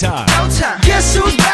time. Time. Guess who's back?